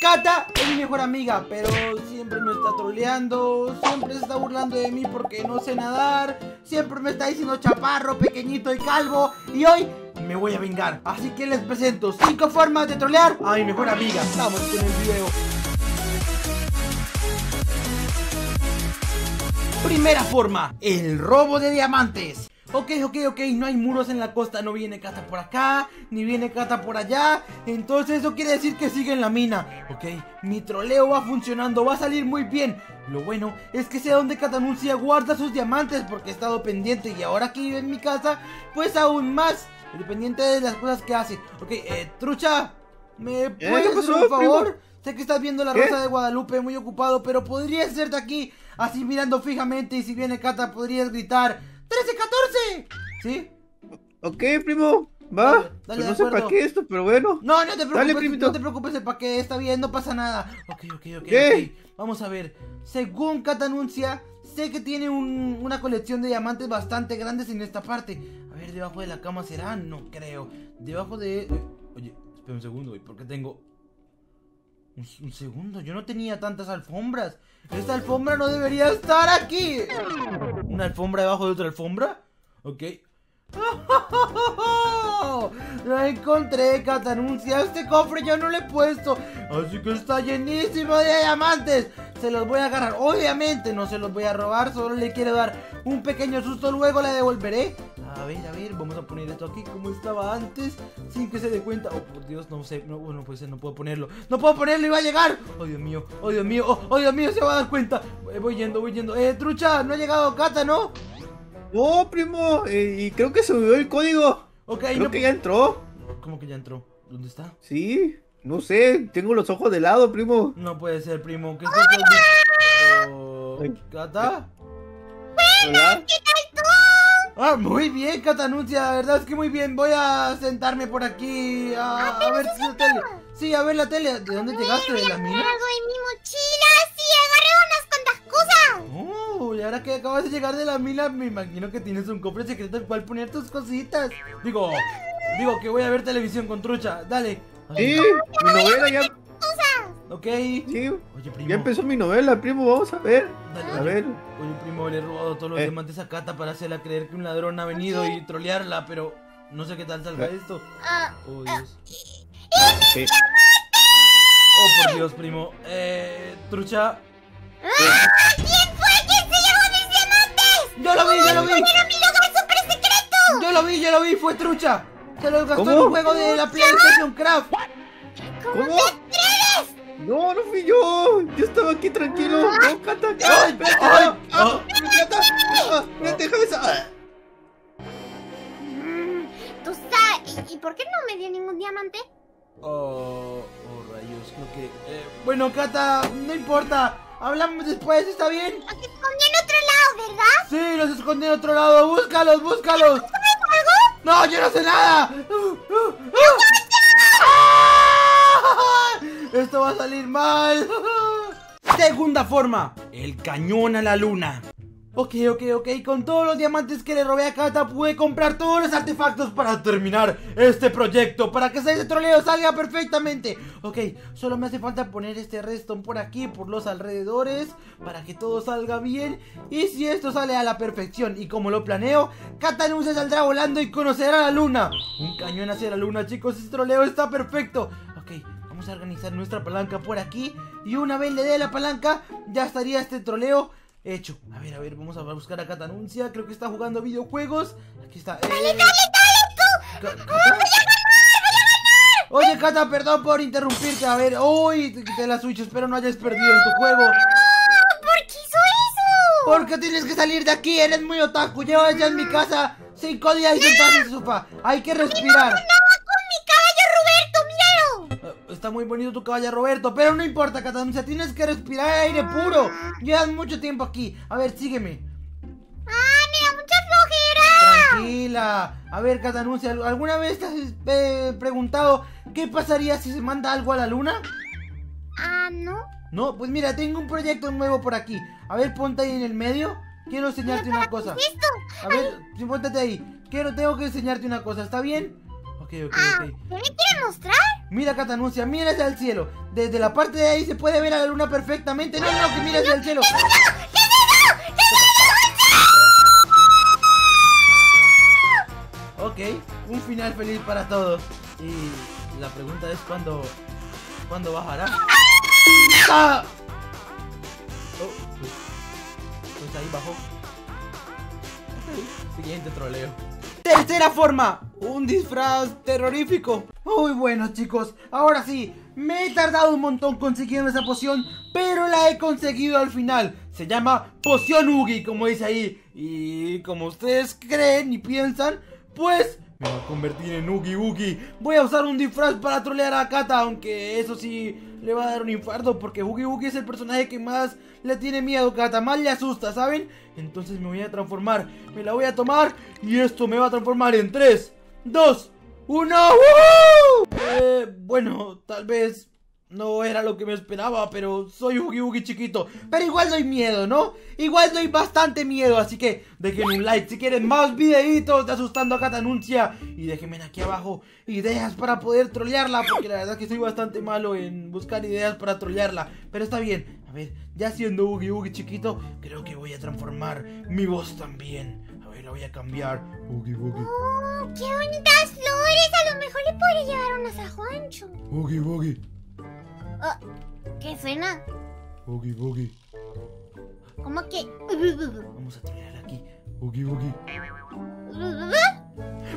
Cata es mi mejor amiga, pero siempre me está troleando, siempre se está burlando de mí porque no sé nadar, siempre me está diciendo chaparro, pequeñito y calvo, y hoy me voy a vengar. Así que les presento 5 formas de trolear a mi mejor amiga. Vamos con el video. Primera forma, el robo de diamantes. Ok, ok, ok, no hay muros en la costa, no viene Cata por acá, ni viene Cata por allá, entonces eso quiere decir que sigue en la mina. Ok, mi troleo va funcionando, va a salir muy bien. Lo bueno es que sé dónde Catanuncia guarda sus diamantes porque he estado pendiente y ahora que vive en mi casa, pues aún más, dependiente de las cosas que hace. Ok, eh, trucha, ¿me puedes hacer un favor? Sé que estás viendo la Rosa de Guadalupe muy ocupado, pero podrías serte aquí, así mirando fijamente y si viene Cata podrías gritar 13, 14. ¿Sí? Ok, primo. Va. Dale, pues no sé para qué esto, pero bueno. No, no te preocupes. Dale, no te preocupes el para qué. Está bien, no pasa nada. Ok, ok, ok. ¿Qué? Vamos a ver. Según Cata anuncia, sé que tiene un, una colección de diamantes bastante grandes en esta parte. A ver, debajo de la cama será. No creo. Debajo de. Eh, oye, espera un segundo, ¿y por qué tengo un, segundo, yo no tenía tantas alfombras. Esta alfombra no debería estar aquí. ¿Una alfombra debajo de otra alfombra? Ok. La encontré, Catanuncia. Este cofre yo no le he puesto. Así que está llenísimo de diamantes. Se los voy a agarrar. Obviamente no se los voy a robar. Solo le quiero dar un pequeño susto. Luego le devolveré. A ver, a ver, vamos a poner esto aquí como estaba antes, sin que se dé cuenta. Oh, por Dios, no sé, no, no puede ser, no puedo ponerlo. No puedo ponerlo y va a llegar. Oh, Dios mío, oh, Dios mío, oh, oh Dios mío, se va a dar cuenta. Eh, voy yendo, voy yendo. Eh, trucha, no ha llegado Cata, ¿no? No, primo, eh, y creo que subió el código. Ok, creo que ya entró. ¿Cómo que ya entró? ¿Dónde está? Sí, no sé, tengo los ojos de lado, primo. No puede ser, primo. ¿Qué estás oh, ¿Cata? Hola. Ah, muy bien, Catanuncia, la verdad es que muy bien. Voy a sentarme por aquí a, ah, ver la tele. Sí, a ver la tele. ¿De dónde llegaste? ¿De la mina? algo en mi mochila, sí, agarré unas cuantas cosas. Oh, y ahora que acabas de llegar de la mina, me imagino que tienes un cofre secreto al cual poner tus cositas. Digo, digo que voy a ver televisión con trucha. Dale. Sí, mi novela ya Ok. Sí. Oye, primo. Ya empezó mi novela, primo. Vamos a ver. a ver. Oye, primo, le he robado todos los eh. diamantes a Cata para hacerla creer que un ladrón ha venido y trolearla, pero no sé qué tal salga eh. esto. Ah, oh. Dios. Oh, por Dios, primo. Eh, trucha. ¡Ah! ¿Quién fue? ¿Quién se llevó mis diamantes? Yo lo vi, yo lo vi. ¡Era mi lugar súper secreto! Yo lo vi, yo lo vi, fue trucha. Se lo gastó en un juego de la PlayStation Craft. ¿Cómo, ¿Cómo? No, no fui yo. Yo estaba aquí tranquilo. No, Cata, ¡Ay, espérate! ¡Ay! ¡Ah! ¡Cata! ¡Ah! ¡Déjame esa! Tú sabes. ¿Y por qué no me dio ningún diamante? Oh, oh rayos, creo que. Eh, bueno, Cata, no importa. Hablamos después, ¿está bien? Los escondí en otro lado, ¿verdad? Sí, los escondí en otro lado. Búscalos, búscalos. ¿Sabes algo? No, yo no sé nada. Esto va a salir mal. Segunda forma, el cañón a la luna. Ok, ok, ok, con todos los diamantes que le robé a Kata pude comprar todos los artefactos para terminar este proyecto, para que ese troleo salga perfectamente. Ok, solo me hace falta poner este redstone por aquí, por los alrededores, para que todo salga bien. Y si esto sale a la perfección y como lo planeo, Kata se saldrá volando y conocerá la luna. Un cañón hacia la luna, chicos, este troleo está perfecto. Ok, Vamos a organizar nuestra palanca por aquí. Y una vez le dé la palanca, ya estaría este troleo hecho. A ver, a ver, vamos a buscar a Catanuncia. Creo que está jugando videojuegos. Aquí está. ¡Dale, dale, dale tú! Oye, Cata, perdón por interrumpirte. A ver, uy, te quité la Switch. Espero no hayas perdido en tu juego. ¿Por qué hizo eso? Porque tienes que salir de aquí. Eres muy otaku. Llevas ya en mi casa cinco días el sofá. Hay que respirar. Está muy bonito tu caballo, Roberto. Pero no importa, Catanuncia. Tienes que respirar aire puro. Llevas mucho tiempo aquí. A ver, sígueme. ¡Ah, mira, mucha flojera! Tranquila. A ver, Catanuncia, ¿alguna vez te has eh, preguntado qué pasaría si se manda algo a la luna? Ah, no. No, pues mira, tengo un proyecto nuevo por aquí. A ver, ponte ahí en el medio. Quiero enseñarte una cosa. ¿Qué es esto? A ver, póntate ahí. Quiero, tengo que enseñarte una cosa, ¿está bien? Ok, ok, Ah, ok. ¿qué me quiere mostrar? Mira, Catanuncia, mira hacia el cielo. Desde la parte de ahí se puede ver a la luna perfectamente. No, no, que mira hacia el cielo. Ok, un final feliz para todos. Y la pregunta es cuándo. ¿Cuándo bajará? ¡Ah! Oh, pues, pues ahí bajó. Siguiente troleo. Tercera forma, un disfraz terrorífico. Muy bueno chicos, ahora sí, me he tardado un montón consiguiendo esa poción, pero la he conseguido al final. Se llama poción Ugi, como dice ahí. Y como ustedes creen y piensan, pues me voy a convertir en Ugi Ugi. Voy a usar un disfraz para trolear a Kata, aunque eso sí le va a dar un infarto porque Ugi Ugi es el personaje que más le tiene miedo a Kata, más le asusta, ¿saben? Entonces me voy a transformar, me la voy a tomar y esto me va a transformar en 3, 2, 1. Eh, bueno, tal vez no era lo que me esperaba, pero soy Ugi Ugi chiquito. Pero igual doy miedo, ¿no? Igual doy bastante miedo, así que dejen un like si quieren más videitos de asustando a Cata Anuncia. Y déjenme aquí abajo ideas para poder trolearla, porque la verdad que soy bastante malo en buscar ideas para trolearla. Pero está bien, a ver, ya siendo Ugi Ugi chiquito, creo que voy a transformar mi voz también. La voy a cambiar. Ugi Ugi, Oh, qué bonitas flores. A lo mejor le podría llevar unas a Juancho. Ugi Ugi, Oh, ¿Qué suena? Ugi Ugi. ¿Cómo que? Vamos a trolear aquí. Ugi Ugi.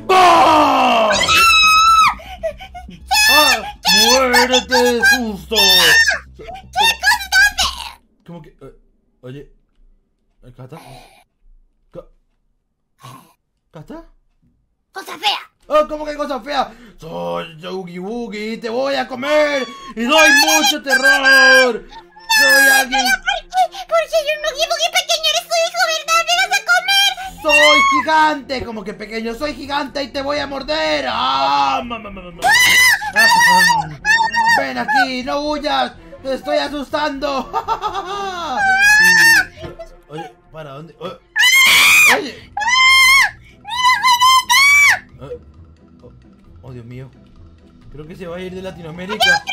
¡Bah! ¡Ah! ¡Muérete de susto! ¿Cómo que? eh, oye. ¿eh, ¿Cata? Ca- ¿Cata? Cosa fea. ¡Oh, cómo que cosa fea! Soy Yogi Boogie y te voy a comer y doy mucho terror. Soy alguien. ¿Por qué? Porque yo no quiero que pequeño eres tu hijo, ¿verdad? ¿Me vas a comer? Soy gigante, como que pequeño, soy gigante y te voy a morder. ¡Ah! ma, ma, ma, ma, ma! Ah, Ven aquí, no huyas, te estoy asustando. Oye, ¿para dónde? Oye. Eh, Oh, oh, Dios mío. Creo que se va a ir de Latinoamérica.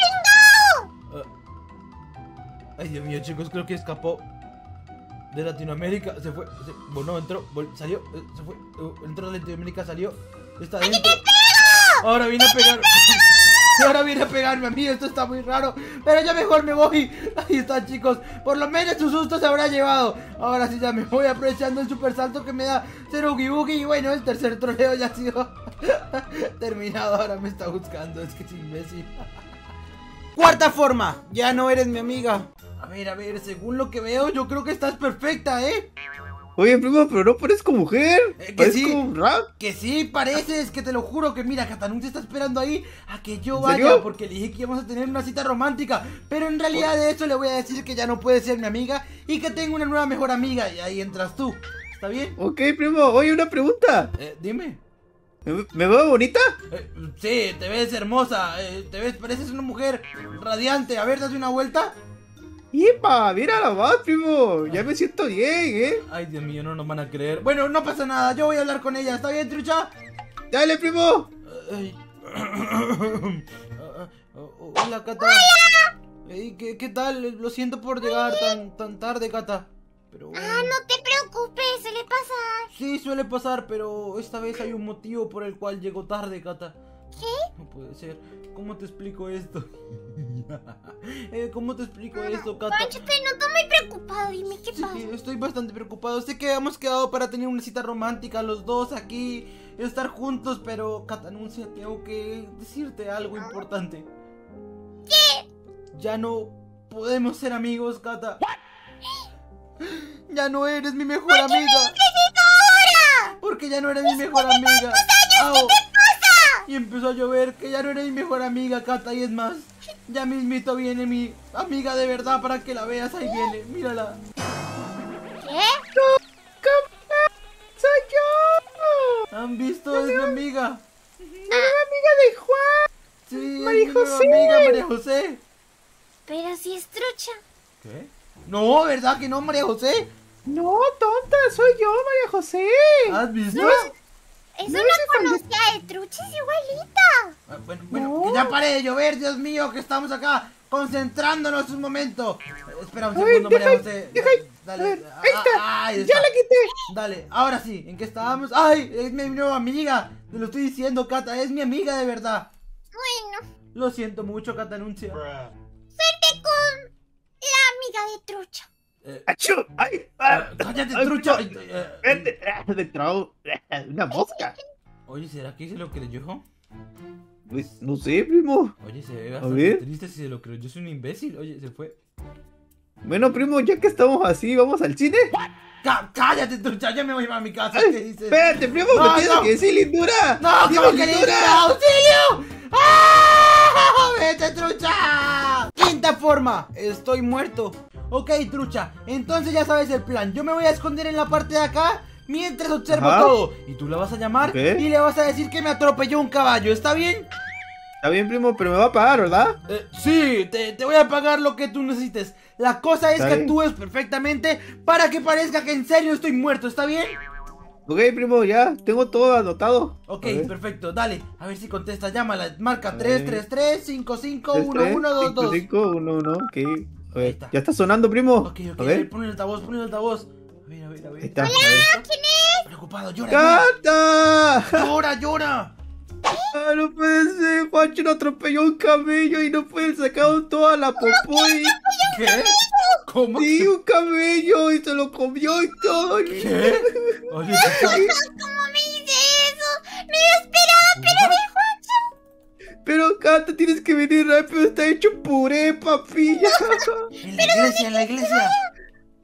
Ay, Dios mío, chicos, creo que escapó de Latinoamérica. Se fue. Se, bueno, entró, vol- salió, eh, se fue. eh, entró de Latinoamérica, salió. Está dentro. Ahora viene a pegar. Ahora viene a pegarme a mí, esto está muy raro. Pero ya mejor me voy. Ahí está, chicos. Por lo menos su susto se habrá llevado. Ahora sí ya me voy aprovechando el super salto que me da Ugi. Y bueno, el tercer troleo ya ha sido terminado. Ahora me está buscando. Es que es imbécil. Cuarta forma. Ya no eres mi amiga. A ver, a ver, según lo que veo, yo creo que estás perfecta, ¿eh? Oye, primo, pero no parezco mujer. Eh, que sí. rap. Que sí, pareces, que te lo juro que mira, Catanún te está esperando ahí a que yo ¿En vaya serio? porque le dije que íbamos a tener una cita romántica. Pero en realidad de eso le voy a decir que ya no puede ser mi amiga y que tengo una nueva mejor amiga y ahí entras tú. ¿Está bien? Ok, primo, oye, una pregunta. Eh, dime. ¿Me, me veo bonita? Eh, sí, te ves hermosa, eh, te ves, pareces una mujer radiante. A ver, date una vuelta. ¡Yepa! Mira la más, primo. Ya me siento bien, ¿eh? Ay, Dios mío, no nos van a creer. Bueno, no pasa nada, yo voy a hablar con ella. ¿Está bien, trucha? Dale, primo. Ay. Hola, Cata. Ey, ¿qué, ¿Qué tal? Lo siento por llegar tan, tan tarde, Cata. Pero Ah, no te preocupes, suele pasar. Sí, suele pasar, pero esta vez hay un motivo por el cual llego tarde, Cata. No puede ser. ¿Cómo te explico esto? Eh, ¿Cómo te explico esto, Cata? Pancho, te noto muy preocupado. Dime qué Sí, pasa. estoy bastante preocupado. Sé que hemos quedado para tener una cita romántica los dos aquí, estar juntos, pero Cata, anuncia, tengo que decirte algo importante. ¿Qué? Ya no podemos ser amigos, Cata. Ya no eres mi mejor amiga. ¿Qué es eso ahora? Porque ya no eres mi mejor amiga. Au. ¿Qué pasa? Y empezó a llover, que ya no eres mi mejor amiga, Cata. Y es más, ya mismito viene mi amiga de verdad para que la veas. Ahí viene, mírala. ¿Qué? ¡Soy yo! ¿Han visto? Es mi amiga. ¡Amiga de Juan! Sí, María es mi José. amiga María José. Pero si es trucha. ¿Qué? No, ¿verdad que no, María José? No, tonta, soy yo, María José. ¿Has visto? Eso No no, conocía de trucha, es igualita. Ah, Bueno, bueno, que ya pare de llover, Dios mío, que estamos acá concentrándonos un momento. Eh, Espera un Ay, segundo, deja- María José. deja- Dale. ver, ah, ahí está, ah, ahí ya la quité. Dale, ahora sí, ¿en qué estábamos? ¡Ay! Es mi nueva amiga. Te lo estoy diciendo, Cata, es mi amiga de verdad. Bueno, Lo siento mucho, Cata Anuncia. suerte con la amiga de Trucha. Eh, ¡Achú! ¡Ay! Ah, ah, cállate, eh, Vete, ah, me trago una mosca. Oye, ¿será que se lo creyó? Pues no sé, primo. Oye, se ve bastante triste si se lo creyó. Yo soy un imbécil. Oye, se fue. Bueno, primo, ya que estamos así, ¿vamos al cine? Cá- cállate, trucha, ya me voy a mi casa. ¿Qué dices? Espérate, primo, No, me tienes que decir lindura. ¡No, que lindura! ¡Auxilio! ¡Ah! ¡Vete, trucha! Quinta forma, estoy muerto. Ok, trucha, entonces ya sabes el plan. Yo me voy a esconder en la parte de acá mientras observo Ajá. todo. Y tú la vas a llamar y le vas a decir que me atropelló un caballo, ¿está bien? Está bien, primo, pero me va a pagar, ¿verdad? Eh, sí, te, te voy a pagar lo que tú necesites. La cosa es que actúes perfectamente para que parezca que en serio estoy muerto, ¿está bien? Ok, primo, ya, tengo todo anotado. Ok, perfecto, dale, a ver si contesta, llámala, marca A ver. 333 55 Tres, tres, 1122 cinco, cinco, uno, uno, ok. A Ahí ver, está. ya está sonando, primo. Ok, ok, a ver, pon el altavoz, pon el altavoz. A ver, a ver, a ver. está. a ver. ¿Quién es? Preocupado, llora, llora, ¡Cata! llora, llora. Ah, no puede ser, Juancho no atropelló un camello y no puede sacar toda la popó. ¿Qué? ¿Cómo? Sí, un camello y se lo comió y todo. ¿Qué? Oye. ¿Cómo me dice eso? No lo esperaba, pero Juancho. Pero Cata, tienes que venir rápido, está hecho puré, papilla. En la iglesia, en la iglesia.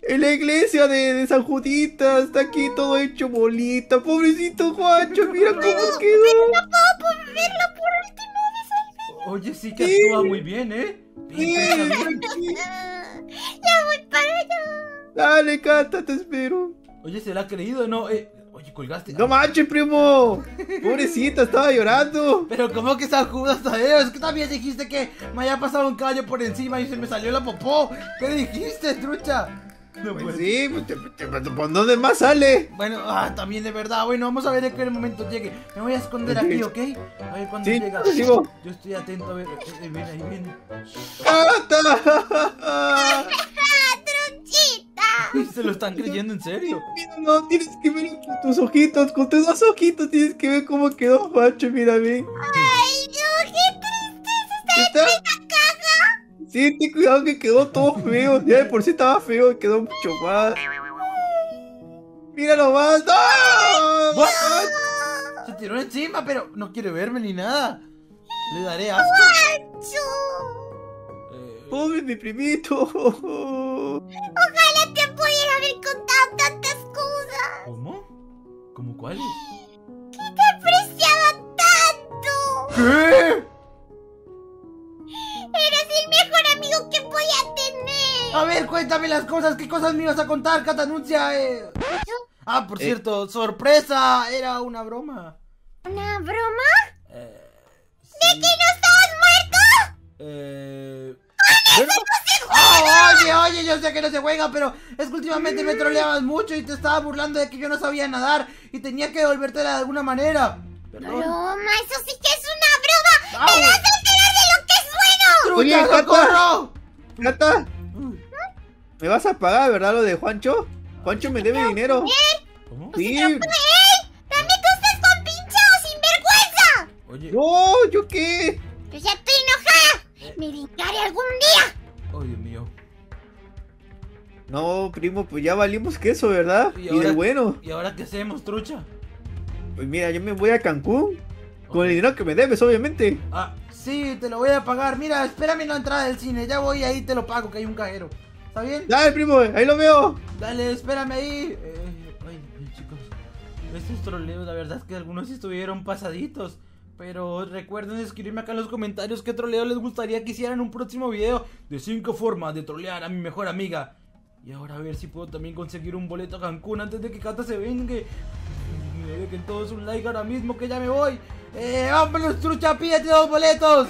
En la iglesia de, de San Judita, está aquí todo hecho bolita. Pobrecito Juancho, mira cómo quedó. No puedo por verlo por última vez. Oye, sí que Sí. actúa muy bien, ¿eh? Ven, Sí, Ya voy para allá. Dale, Cata, te espero. Oye, ¿se la ha creído o no? Eh, oye, colgaste. No manches, primo. Pobrecita, estaba llorando. Pero como que San Judas Tadeo, es que también dijiste que me había pasado un caballo por encima y se me salió la popó. ¿Qué dijiste, trucha? No Pues sí, pues, te- te- ¿por dónde más sale? Bueno, ah, también de verdad. Bueno, vamos a ver en qué momento llegue. Me voy a esconder aquí, ¿ok? A ver cuándo Sí, llega. sigo. Yo estoy atento a ver. Eh, eh, viene, ahí viene. ¡Cata! ¡Ah, Truchita! Se lo están creyendo en serio. Mira, no, tienes que ver con tus ojitos, con tus dos ojitos tienes que ver cómo quedó Juancho, mira bien. ¡Ay, no! ¡Qué tristeza! ¿Está? Sí, ten cuidado que quedó todo feo. Ya de por sí estaba feo y quedó mucho más. Mira nomás. ¡No! What? Se tiró encima, pero no quiere verme ni nada. Le daré asco. Eh, Pobre mi primito. Ojalá te pudiera haber contado tantas cosas. ¿Cómo? ¿Cómo cuál? Te apreciaba tanto. ¿Qué? Cuéntame las cosas. ¿Qué cosas me ibas a contar, Catanuncia? Eh... Ah, por Eh. cierto, sorpresa. Era una broma. ¿Una broma? Eh, ¿De que no estabas muerto? Eh... bueno. Ah, oye, oye, yo sé que no se juega, pero es que últimamente me troleabas mucho y te estaba burlando de que yo no sabía nadar y tenía que devolvértela de alguna manera. Perdón. Broma, eso sí que es una broma. ¡Te vas a enterar de lo que es bueno! Oye, ¡Trucha, Cata. socorro! Cata, ¿me vas a pagar, verdad, lo de Juancho? Juancho me debe dinero. ¿Cómo? Sí. ¡Ey! ¡También tú estás con pinchado sin vergüenza! Oye, No, ¿yo qué? Yo ya estoy enojada. Me vengaré algún día. oh Dios mío. No, primo, pues ya valimos queso, ¿verdad? ¿Y Y, ahora? de bueno. ¿Y ahora qué hacemos, trucha? Pues mira, yo me voy a Cancún. Con el dinero que me debes, obviamente. Ah, sí, te lo voy a pagar. Mira, espérame en la entrada del cine. Ya voy ahí, te lo pago, que hay un cajero. ¿Está bien? Dale, primo, ahí lo veo. Dale, espérame ahí. Eh, ay, chicos. Estos troleos, la verdad es que algunos estuvieron pasaditos. Pero recuerden escribirme acá en los comentarios qué troleo les gustaría que hicieran un próximo video de 5 formas de trolear a mi mejor amiga. Y ahora a ver si puedo también conseguir un boleto a Cancún antes de que Cata se vengue. Y dejen todos un like ahora mismo que ya me voy. Eh, vámonos, trucha, pídete dos boletos.